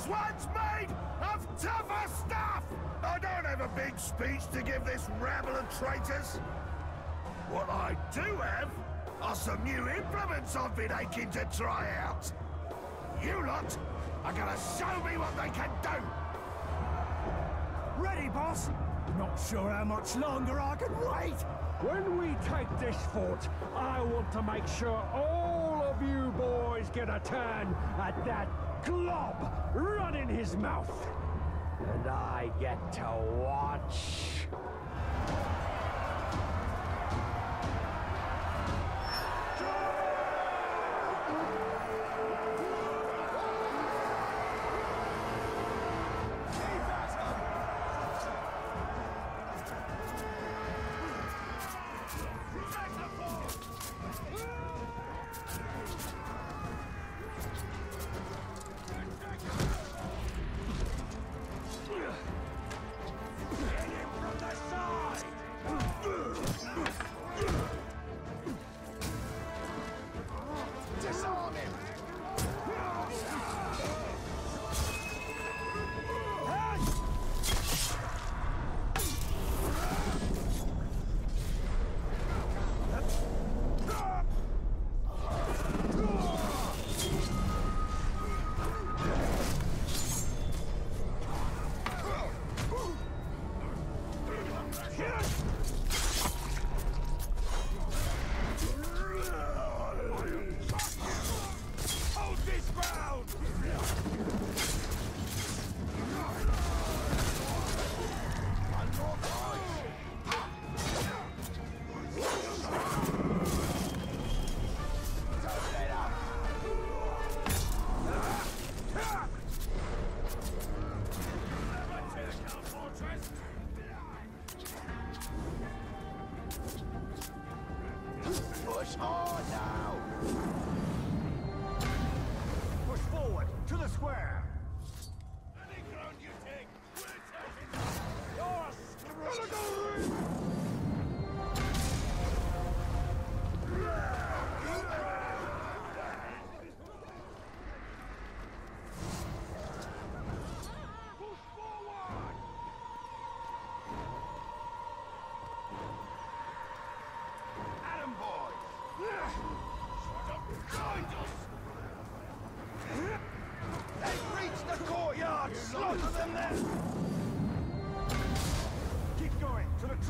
this one's made of tougher stuff! I don't have a big speech to give this rabble of traitors. What I do have are some new implements I've been aching to try out. You lot are gonna show me what they can do! Ready, boss? Not sure how much longer I can wait! When we take this fort, I want to make sure all of you boys get a turn at that glob in his mouth. And I get to watch.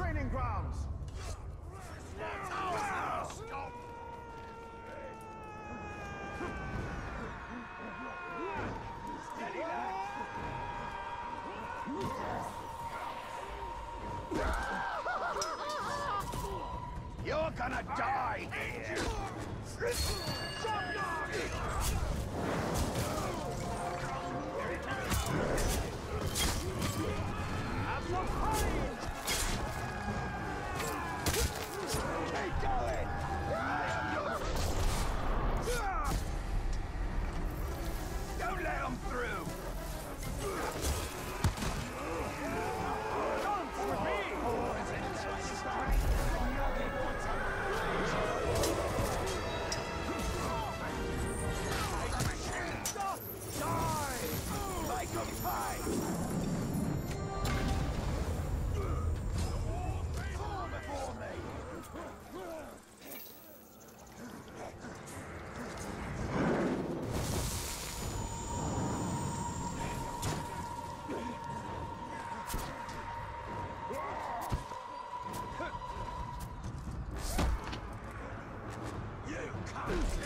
Training grounds! Stop! Steady, lad! You're gonna die here! Keep Ah!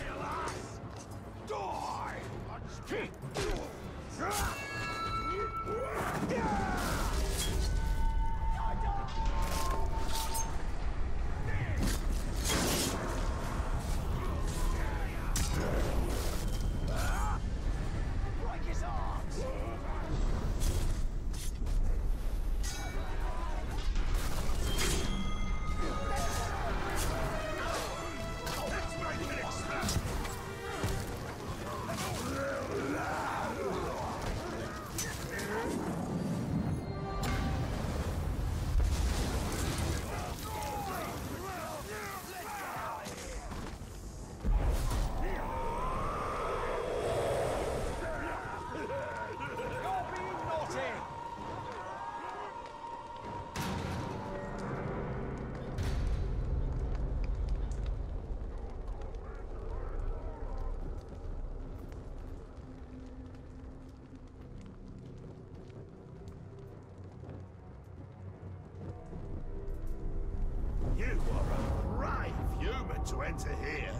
You are a brave human to enter here.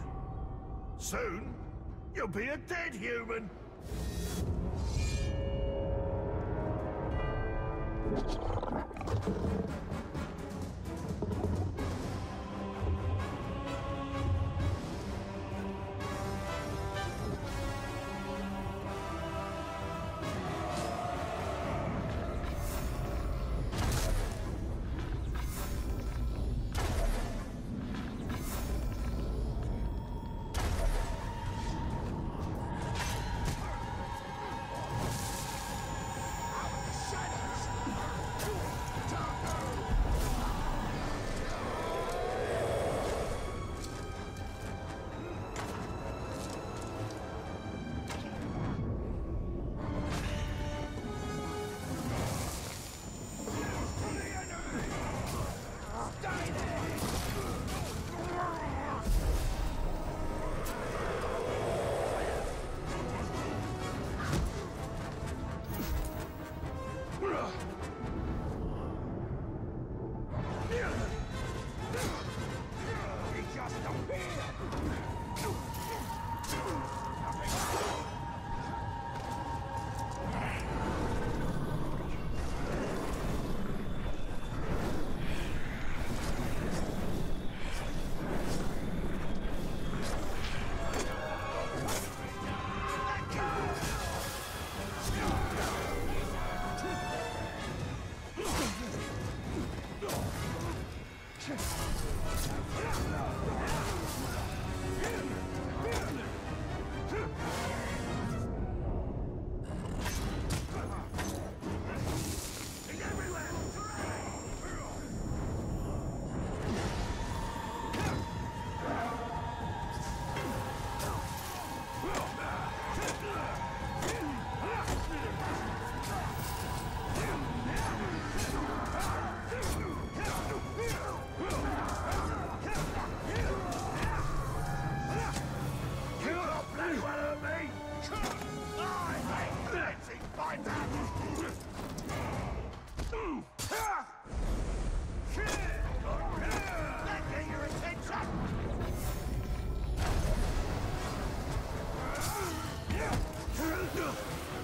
Soon, you'll be a dead human. 何?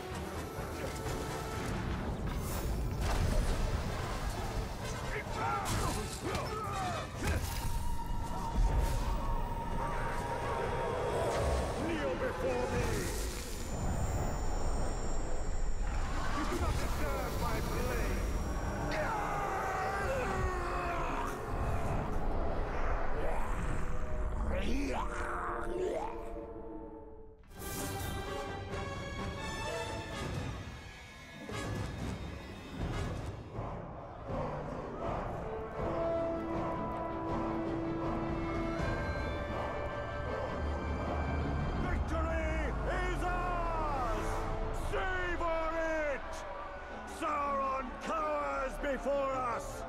Before us.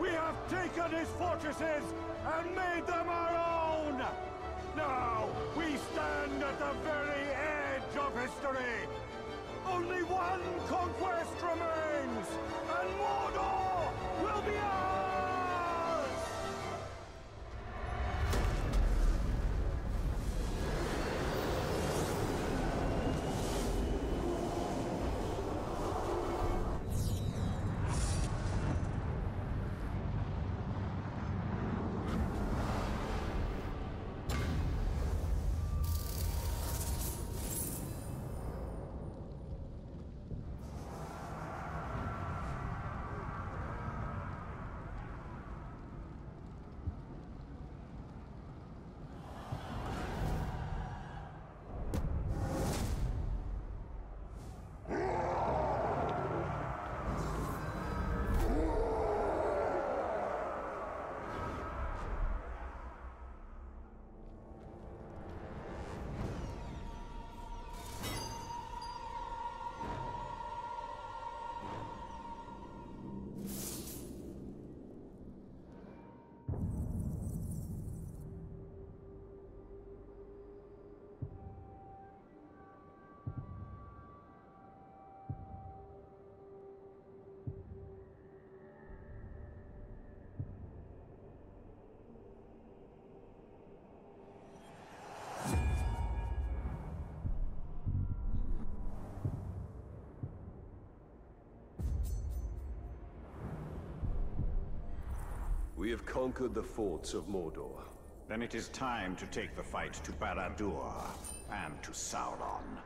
We have taken his fortresses and made them our own. Now, we stand at the very edge of history. Only one conquest remains, and Mordor will be ours! We have conquered the forts of Mordor. Then it is time to take the fight to Barad-dûr and to Sauron.